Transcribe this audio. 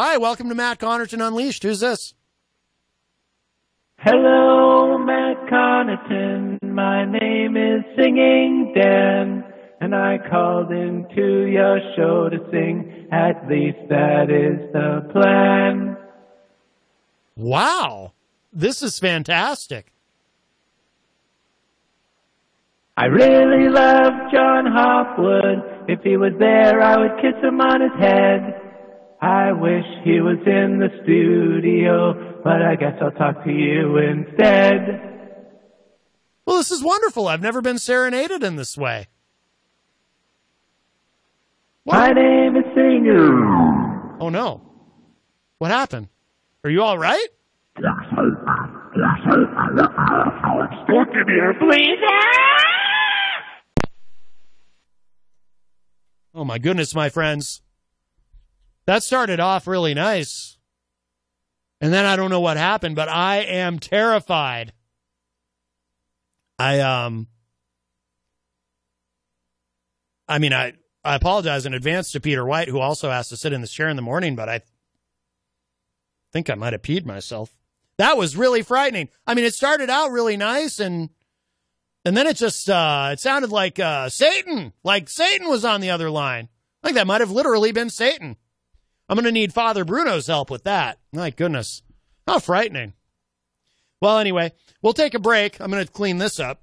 Hi, welcome to Matt Connarton Unleashed. Who's this? Hello, Matt Connarton. My name is Singing Dan, and I called into your show to sing. At least that is the plan. Wow, this is fantastic. I really love John Hopwood. If he was there, I would kiss him on his head. I wish he was in the studio, but I guess I'll talk to you instead. Well, this is wonderful. I've never been serenaded in this way. My name is Singer. Oh no. What happened? Are you all right? Oh my goodness, my friends. That started off really nice. And then I don't know what happened, but I am terrified. I um I mean I I apologize in advance to Peter White who also has to sit in this chair in the morning, but I think I might have peed myself. That was really frightening. I mean, it started out really nice and and then it just uh it sounded like uh Satan, like Satan was on the other line. I think that might have literally been Satan. I'm going to need Father Bruno's help with that. My goodness. How frightening. Well, anyway, we'll take a break. I'm going to clean this up.